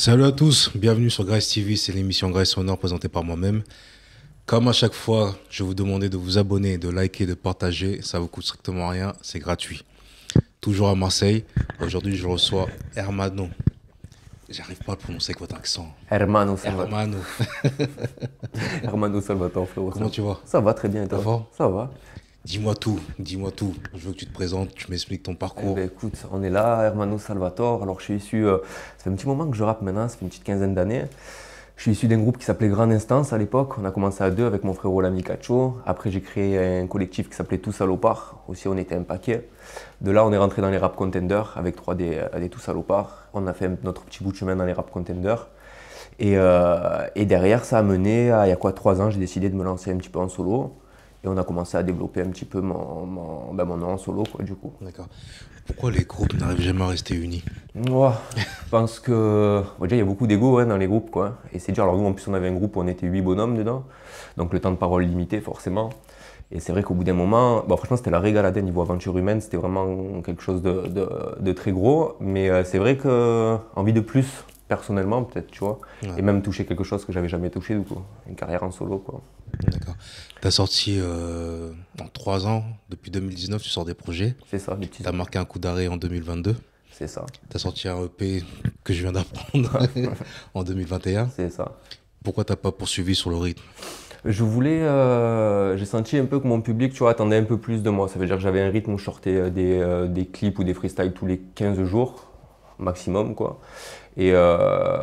Salut à tous, bienvenue sur Grace TV, c'est l'émission Grace Honor présentée par moi-même. Comme à chaque fois, je vous demander de vous abonner, de liker, de partager, ça vous coûte strictement rien, c'est gratuit. Toujours à Marseille, aujourd'hui je reçois Hermano. J'arrive pas à le prononcer avec votre accent. Hermano Salvatore. Hermano, Hermano Salvatore, frérot. comment tu vas? Ça va très bien, et toi? Ça va? Ça va. Dis-moi tout, dis-moi tout. Je veux que tu te présentes, tu m'expliques ton Eh parcours. ben, écoute, on est là, Hermano Salvatore. Alors, je suis issu. euh, ça fait un petit moment que je rappe maintenant, ça fait une petite quinzaine d'années. Je suis issu d'un groupe qui s'appelait Grande Instance à l'époque. On a commencé à deux avec mon frérot l'ami Cacho. Après, j'ai créé un collectif qui s'appelait Tous Salopards. Aussi, on était un paquet. De là, on est rentré dans les rap contenders avec trois des, des Tous Salopards. On a fait notre petit bout de chemin dans les rap contenders. Et, euh, et derrière, ça a mené à, il y a quoi, trois ans, j'ai décidé de me lancer un petit peu en solo. Et on a commencé à développer un petit peu mon, mon, ben, mon nom en solo, quoi, du coup. D'accord. Pourquoi les groupes n'arrivent jamais à rester unis? Ouais, je pense que. bon, déjà, il y a beaucoup d'ego hein, dans les groupes, quoi. Et c'est dur. Alors, nous, en plus, on avait un groupe où on était huit bonhommes dedans. Donc, le temps de parole limité, forcément. Et c'est vrai qu'au bout d'un moment, bon, franchement, c'était la régalade au niveau aventure humaine. C'était vraiment quelque chose de, de, de très gros. Mais euh, c'est vrai que envie de plus, personnellement, peut-être, tu vois. Ouais. Et même toucher quelque chose que j'avais jamais touché, du coup. Une carrière en solo, quoi. D'accord. Tu as sorti euh, en trois ans, depuis 2019, tu sors des projets. C'est ça, petits. Tu as marqué un coup d'arrêt en 2022. C'est ça, Tu as sorti un EP que je viens d'apprendre en 2021. c'est ça. Pourquoi t'as pas poursuivi sur le rythme? Je voulais, euh, j'ai senti un peu que mon public, tu vois, attendait un peu plus de moi. Ça veut dire que j'avais un rythme où je sortais euh, des, euh, des clips ou des freestyles tous les 15 jours, maximum, quoi. Et euh,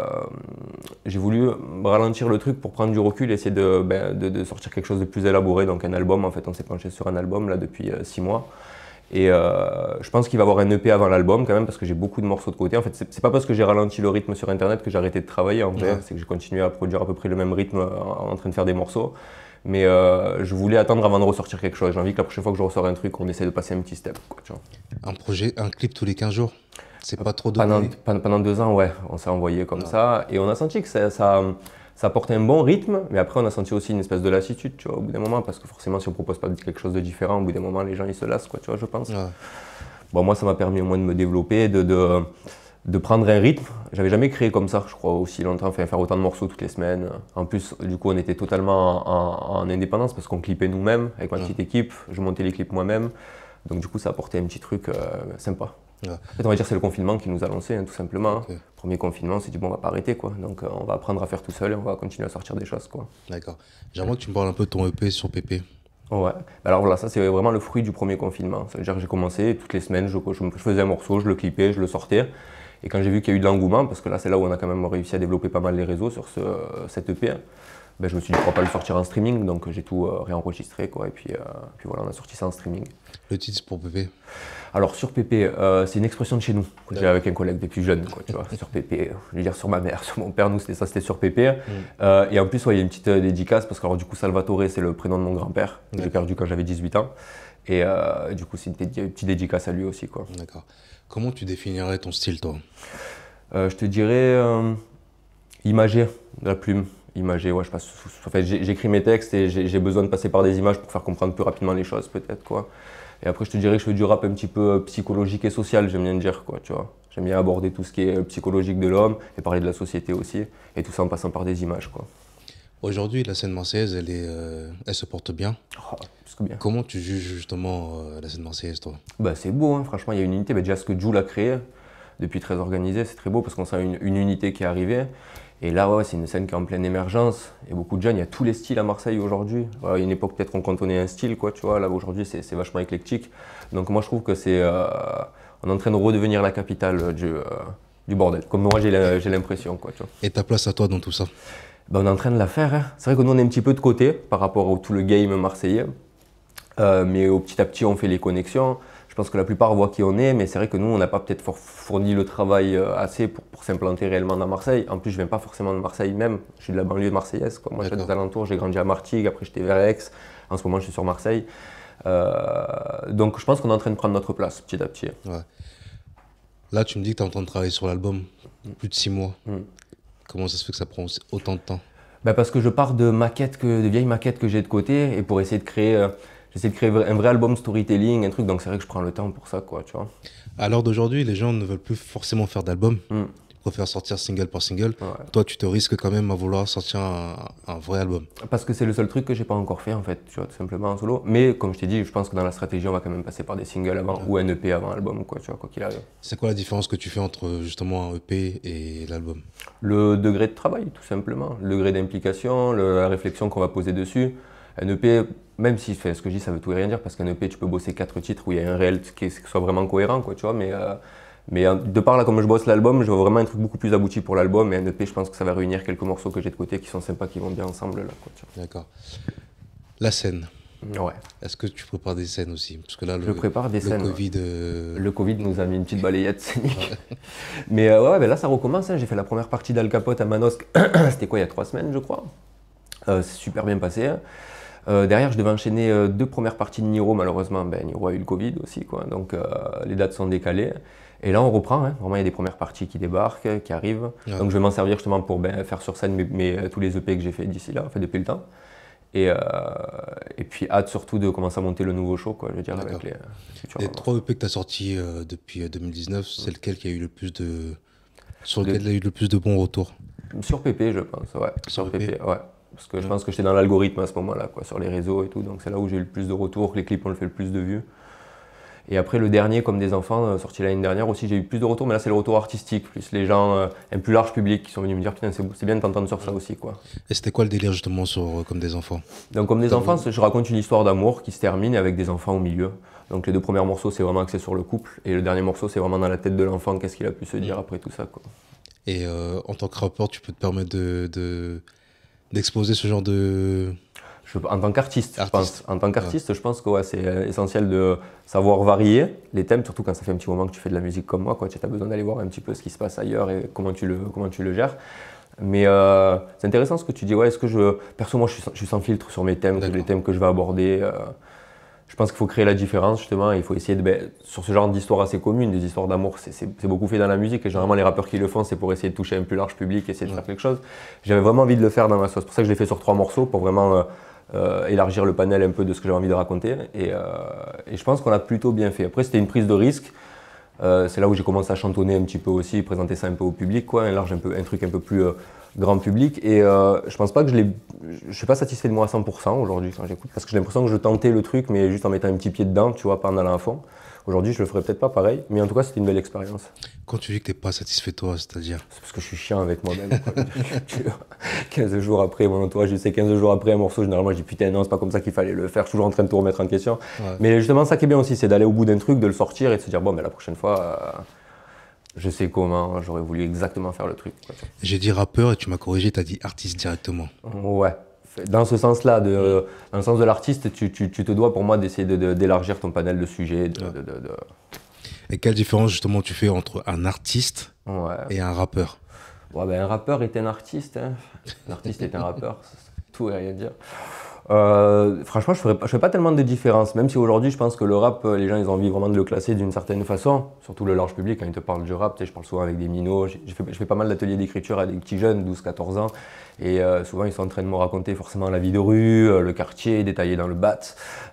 j'ai voulu ralentir le truc pour prendre du recul essayer de, ben, de, de sortir quelque chose de plus élaboré, donc un album. En fait, on s'est penché sur un album là depuis 6 mois. Et euh, je pense qu'il va y avoir un EP avant l'album quand même parce que j'ai beaucoup de morceaux de côté. En fait, c'est pas parce que j'ai ralenti le rythme sur internet que j'ai arrêté de travailler en vrai. Ouais. C'est que j'ai continué à produire à peu près le même rythme euh, en, en train de faire des morceaux. Mais euh, je voulais attendre avant de ressortir quelque chose. J'ai envie que la prochaine fois que je ressors un truc, on essaie de passer un petit step. Quoi, tu vois. Un projet, un clip tous les 15 jours? C'est pas trop donné Pendant, pendant, deux ans, ouais, on s'est envoyé comme ça. Et on a senti que ça, ça, ça apportait un bon rythme, mais après on a senti aussi une espèce de lassitude, tu vois, au bout d'un moment, parce que forcément, si on propose pas quelque chose de différent, au bout d'un moment, les gens ils se lassent, quoi, tu vois, je pense. Ouais. Bon, moi, ça m'a permis au moins de me développer, de, de, de prendre un rythme. J'avais jamais créé comme ça, je crois, aussi longtemps, enfin, faire autant de morceaux toutes les semaines. En plus, du coup, on était totalement en, en- en indépendance parce qu'on clippait nous-mêmes avec ma Ouais. petite équipe. Je montais les clips moi-même. Donc, du coup, ça apportait un petit truc euh, sympa. Ouais. En fait, on va dire que c'est le confinement qui nous a lancé, hein, tout simplement. Ok. Premier confinement, on s'est dit, bon, on va pas arrêter, quoi. Donc, euh, on va apprendre à faire tout seul et on va continuer à sortir des choses, quoi. D'accord. J'aimerais que tu me parles un peu de ton EP sur PP. Ouais. Bah Alors voilà, ça c'est vraiment le fruit du premier confinement. Ça veut dire que j'ai commencé toutes les semaines, je, je me- je faisais un morceau, je le clippais, je le sortais. Et quand j'ai vu qu'il y a eu de l'engouement, parce que là c'est là où on a quand même réussi à développer pas mal les réseaux sur ce, cet EP, ben, je me suis dit pourquoi pas le sortir en streaming, donc j'ai tout euh, réenregistré quoi. Et puis, euh, puis voilà, on a sorti ça en streaming. Le titre c'est pour PP. Alors sur PP, euh, c'est une expression de chez nous, que j'ai avec un collègue depuis jeune, quoi, tu vois, sur PP, je veux dire sur ma mère, sur mon père, nous c'était ça, c'était sur PP. Euh, et en plus, ouais, il y a une petite euh, dédicace, parce que alors, du coup, Salvatore, c'est le prénom de mon grand-père, que j'ai perdu quand j'avais 18 ans. Et euh, du coup, c'est une petite dédicace à lui aussi, quoi. D'accord. Comment tu définirais ton style, toi? Euh, je te dirais euh, imagé, de la plume. Imagé, ouais, je passe. En fait, j'écris mes textes et j'ai besoin de passer par des images pour faire comprendre plus rapidement les choses, peut-être, quoi. Et après, je te dirais que je fais du rap un petit peu euh, psychologique et social, j'aime bien dire, quoi, tu vois. J'aime bien aborder tout ce qui est euh, psychologique de l'homme et parler de la société aussi. Et tout ça en passant par des images, quoi. Aujourd'hui, la scène marseillaise, elle, est, euh, elle se porte bien. Oh, que bien. Comment tu juges justement euh, la scène marseillaise, toi? Bah, c'est beau, hein, franchement, il y a une unité. Bah, déjà, ce que Jules a créé, depuis très organisé, c'est très beau parce qu'on sent une, une unité qui est arrivée. Et là, ouais, c'est une scène qui est en pleine émergence. Il y a beaucoup de jeunes, il y a tous les styles à Marseille aujourd'hui. Ouais, a une époque, peut-être qu'on cantonnait un style, quoi, tu vois. Là, aujourd'hui, c'est vachement éclectique. Donc, moi, je trouve que c'est. euh, on est en train de redevenir la capitale du, euh, du bordel. Comme moi, j'ai l'impression, quoi, tu vois. Et ta place à toi dans tout ça? Ben, on est en train de la faire. hein. C'est vrai que nous, on est un petit peu de côté par rapport au tout le game marseillais. Euh, mais au petit à petit, on fait les connexions. Je pense que la plupart voient qui on est, mais c'est vrai que nous, on n'a pas peut-être fourni le travail euh, assez pour, pour s'implanter réellement dans Marseille. En plus, je viens pas forcément de Marseille même. Je suis de la banlieue marseillaise. Quoi. Moi, je suis des alentours. J'ai grandi à Martigues, après j'étais vers Aix. En ce moment, je suis sur Marseille. Euh, donc, je pense qu'on est en train de prendre notre place petit à petit. Ouais. Là, tu me dis que tu es en train de travailler sur l'album plus de six mois. Mm. Comment ça se fait que ça prend autant de temps? Ben parce que je pars de maquettes que, de vieilles maquettes que j'ai de côté et pour essayer de créer, euh, j'essaie de créer un vrai album storytelling, un truc. Donc c'est vrai que je prends le temps pour ça, quoi, tu vois. À l'heure d'aujourd'hui, les gens ne veulent plus forcément faire d'album. Mm. Ils préfères sortir single par single. Ouais. Toi, tu te risques quand même à vouloir sortir un, un vrai album. Parce que c'est le seul truc que j'ai pas encore fait en fait, tu vois, tout simplement en solo. Mais comme je t'ai dit, je pense que dans la stratégie, on va quand même passer par des singles avant ou un EP avant l'album, quoi, tu vois, quoi qu'il arrive. C'est quoi la différence que tu fais entre justement un EP et l'album? Le degré de travail, tout simplement. Le degré d'implication, la réflexion qu'on va poser dessus. Un EP, même si fait, ce que je dis, ça veut tout et rien dire, parce qu'un EP, tu peux bosser quatre titres où il y a un réel qui, soit vraiment cohérent, quoi, tu vois. Mais, euh, mais euh, de par là, comme je bosse l'album, je vois vraiment un truc beaucoup plus abouti pour l'album. Et un EP, je pense que ça va réunir quelques morceaux que j'ai de côté qui sont sympas, qui vont bien ensemble, là, D'accord. La scène. Ouais. Est-ce que tu prépares des scènes aussi? Parce que là, le, Je prépare des le scènes. ouais. Covid. euh, Le Covid nous a mis une petite balayette scénique. Mais euh, ouais, ben là ça recommence. hein. J'ai fait la première partie d'Al Capote à Manosque. C'était quoi, il y a trois semaines, je crois. Euh, c'est super bien passé. Euh, derrière, je devais enchaîner euh, deux premières parties de Niro. Malheureusement, ben, Niro a eu le Covid aussi. Quoi. Donc euh, les dates sont décalées. Et là, on reprend. hein. Vraiment, il y a des premières parties qui débarquent, qui arrivent. Ouais. Donc je vais m'en servir justement pour ben, faire sur scène mes, mes- tous les EP que j'ai fait d'ici là, enfin depuis le temps. Et, euh, et puis hâte surtout de commencer à monter le nouveau show, quoi, je veux dire, avec les, Les trois EP que tu as sortis euh, depuis euh, 2019, c'est lequel qui a eu le plus de. Sur De- lequel il a eu le plus de bons retours? Sur PP, je pense, ouais. Sur Sur, PP. PP, ouais. Parce que je pense que j'étais dans l'algorithme à ce moment-là, quoi, sur les réseaux et tout. Donc c'est là où j'ai eu le plus de retours, que les clips ont fait le plus de vues. Et après, le dernier, comme des enfants, euh, sorti l'année dernière aussi, j'ai eu plus de retours, mais là, c'est le retour artistique, plus les gens, euh, un plus large public qui sont venus me dire, putain, c'est bien de t'entendre sur ça aussi, quoi. Et c'était quoi le délire justement sur euh, Comme des enfants? Donc, comme des enfants, je raconte une histoire d'amour qui se termine avec des enfants au milieu. Donc, les deux premiers morceaux, c'est vraiment axé sur le couple, et le dernier morceau, c'est vraiment dans la tête de l'enfant, qu'est-ce qu'il a pu se dire après tout ça, quoi. Et euh, en tant que rappeur, tu peux te permettre de, de- d'exposer ce genre de. Je- en tant qu'artiste, je pense. En tant qu'artiste, je pense que ouais, c'est euh, essentiel de savoir varier les thèmes, surtout quand ça fait un petit moment que tu fais de la musique comme moi. Tu as besoin d'aller voir un petit peu ce qui se passe ailleurs et comment tu le, comment tu le gères. Mais euh, c'est intéressant ce que tu dis. Ouais, est-ce que je. Perso, moi, je suis, sans, je suis sans filtre sur mes thèmes, les thèmes que je vais aborder. euh, je pense qu'il faut créer la différence, justement. Il faut essayer de. ben, sur ce genre d'histoires assez communes, des histoires d'amour, c'est- beaucoup fait dans la musique. Et généralement, les rappeurs qui le font, c'est pour essayer de toucher un plus large public, essayer de faire quelque chose. J'avais vraiment envie de le faire dans ma sauce. C'est pour ça que je l'ai fait sur trois morceaux, pour vraiment euh, euh, élargir le panel un peu de ce que j'avais envie de raconter. Et, euh, et je pense qu'on a plutôt bien fait. Après, c'était une prise de risque. C'est là où j'ai commencé à chantonner un petit peu aussi, présenter ça un peu au public, quoi, un, large, un, peu, un truc un peu plus grand public. Et euh, je pense pas que je l'ai. Je suis pas satisfait de moi à 100% aujourd'hui quand j'écoute, parce que j'ai l'impression que je tentais le truc, mais juste en mettant un petit pied dedans, tu vois, pas en allant à fond. Aujourd'hui, je le ferais peut-être pas pareil, mais en tout cas, c'était une belle expérience. Quand tu dis que t'es pas satisfait toi, c'est-à-dire? C'est parce que je suis chiant avec moi-même. quoi. Tu vois, 15 jours après, mon entourage, je sais 15 jours après un morceau, généralement, je dis putain, non, c'est pas comme ça qu'il fallait le faire. Je suis toujours en train de tout remettre en question. Ouais. Mais justement, ça qui est bien aussi, c'est d'aller au bout d'un truc, de le sortir et de se dire, bon, mais la prochaine fois, euh, je sais comment, j'aurais voulu exactement faire le truc. tu J'ai dit rappeur et tu m'as corrigé, t'as dit artiste directement. Ouais. Dans ce sens-là, dans le sens de l'artiste, tu, tu- tu te dois pour moi d'essayer de- de- d'élargir ton panel de sujets. De, Ouais. Et quelle différence justement tu fais entre un artiste Ouais. et un rappeur? Ouais, ben, un rappeur est un artiste. hein. Un artiste est un rappeur, tout et rien dire. Euh, franchement, je ne ferais, ferais pas tellement de différence, même si aujourd'hui, je pense que le rap, euh, les gens, ils ont envie vraiment de le classer d'une certaine façon, surtout le large public, quand ils te parlent du rap, je parle souvent avec des minots, j'ai- je fais, je fais pas mal d'ateliers d'écriture avec des petits jeunes, 12-14 ans, et euh, souvent, ils sont en train de me raconter forcément la vie de rue, euh, le quartier, détaillé dans le bat,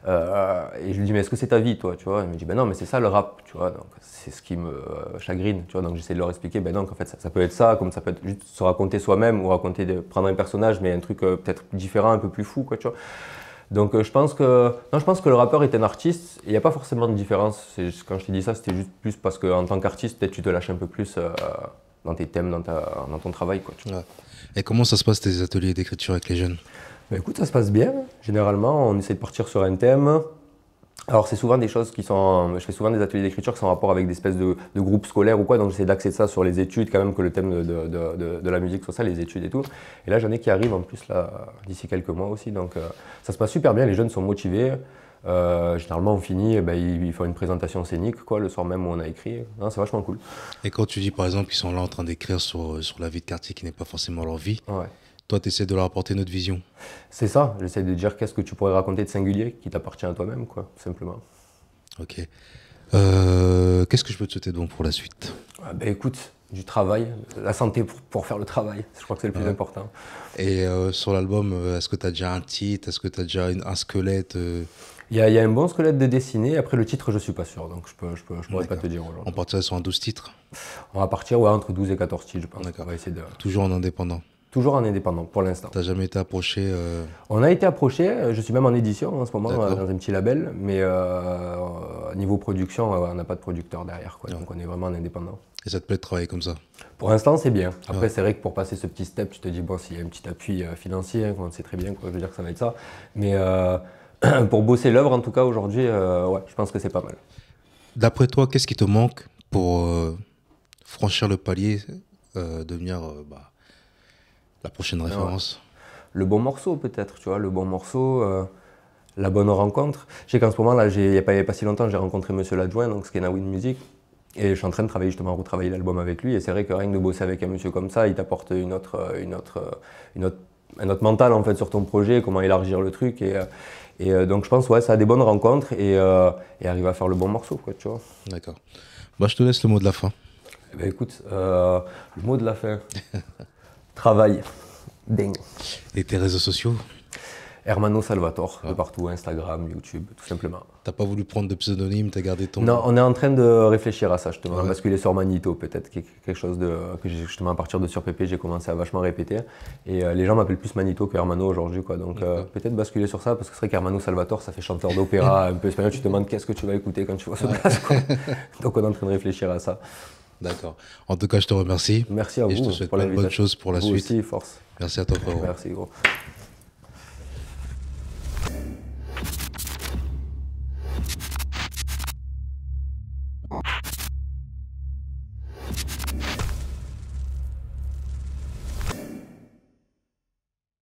Euh, et je lui dis, mais est-ce que c'est ta vie, toi, tu vois? Il me dit, ben non, mais c'est ça le rap, tu vois, donc c'est ce qui me chagrine, tu vois, donc j'essaie de leur expliquer, ben non, qu'en fait, ça, peut être ça, comme ça peut être juste se raconter soi-même, ou raconter, prendre un personnage, mais un truc peut-être différent, un peu plus fou, quoi, tu vois. Donc je pense que non, je pense que le rappeur est un artiste. Il n'y a pas forcément de différence. Quand je t'ai dit ça, c'était juste plus parce qu'en tant qu'artiste, peut-être tu te lâches un peu plus dans tes thèmes, dans, ta, dans ton travail. Quoi. Et comment ça se passe tes ateliers d'écriture avec les jeunes? Bah, écoute, ça se passe bien. Généralement, on essaie de partir sur un thème. Alors c'est souvent des choses qui sont... Je fais souvent des ateliers d'écriture qui sont en rapport avec des espèces de, de groupes scolaires ou quoi, donc j'essaie d'axer ça sur les études quand même, que le thème de, de- de- de- de la musique soit ça, les études et tout. Et là j'en ai qui arrivent en plus là d'ici quelques mois aussi, donc euh, ça se passe super bien, les jeunes sont motivés. Euh, généralement on finit, eh ben, ils, font une présentation scénique quoi, le soir même où on a écrit. C'est vachement cool. Et quand tu dis par exemple qu'ils sont là en train d'écrire sur, sur la vie de quartier qui n'est pas forcément leur vie, Ouais. toi tu essaies de leur apporter notre vision. C'est ça, j'essaie de dire qu'est-ce que tu pourrais raconter de singulier qui t'appartient à toi-même, quoi, simplement. Ok. Euh, Qu'est-ce que je peux te souhaiter de bon pour la suite? Ah ben écoute, du travail, la santé pour, pour faire le travail, je crois que c'est le plus Ouais. important. Et euh, sur l'album, euh, est-ce que tu as déjà un titre? Est-ce que tu as déjà une- un squelette euh, Il y, a, il y, a un bon squelette de dessiné. Après, le titre, je suis pas sûr. Donc, je peux, je peux, je pourrais pas te dire aujourd'hui. On partirait sur un 12 titres On va partir ouais, entre 12 et 14 titres, je pense. On va essayer de... Toujours en indépendant Toujours en indépendant pour l'instant. Tu n'as jamais été approché euh, On a été approché, je suis même en édition en ce moment dans un petit label, mais euh, niveau production, on n'a pas de producteur derrière, quoi, donc on est vraiment en indépendant. Et ça te plaît de travailler comme ça Pour l'instant, c'est bien. Après, c'est vrai que pour passer ce petit step, tu te dis, bon, s'il y a un petit appui euh, financier, on sait très bien, quoi, je veux dire que ça va être ça. Mais pour bosser l'œuvre, en tout cas, aujourd'hui, ouais, je pense que c'est pas mal. D'après toi, qu'est-ce qui te manque pour franchir le palier, devenir. Bah, la prochaine référence? Le bon morceau, peut-être, tu vois, le bon morceau, euh, la bonne rencontre. Je sais qu'en ce moment, là, il n'y a, pas si longtemps, j'ai rencontré monsieur l'adjoint, donc Skena Win Music. Et je suis en train de travailler justement à retravailler l'album avec lui. Et c'est vrai que rien que de bosser avec un monsieur comme ça, il t'apporte une autre, une autre, une autre, un autre mental en fait sur ton projet, comment élargir le truc. Et, et euh, donc je pense ouais, ça a des bonnes rencontres et, euh, et arrive à faire le bon morceau, quoi, tu vois. D'accord. Bah, je te laisse le mot de la fin. Eh ben, écoute, le mot de la fin. Travail. Ding. Et tes réseaux sociaux? Hermano Salvatore, de partout, Instagram, YouTube, tout simplement. T'as pas voulu prendre de pseudonyme, t'as gardé ton. Non, on est en train de réfléchir à ça, justement, ouais. basculer sur Manito, peut-être, quelque chose de, que justement à partir de sur PP, j'ai commencé à vachement répéter. Et euh, les gens m'appellent plus Manito que Hermano aujourd'hui, quoi. Donc euh, peut-être basculer sur ça, parce que c'est vrai qu'Hermano Salvatore, ça fait chanteur d'opéra un peu espagnol, tu te demandes qu'est-ce que tu vas écouter quand tu vois ce place, Donc on est en train de réfléchir à ça. D'accord. En tout cas, je te remercie. Merci à vous. Et je te souhaite plein de bonnes choses pour la vous suite. Aussi, force. Merci à toi, frérot. Merci, gros.